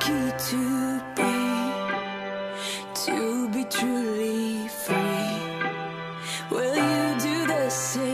to be, to be truly free. Will you do the same?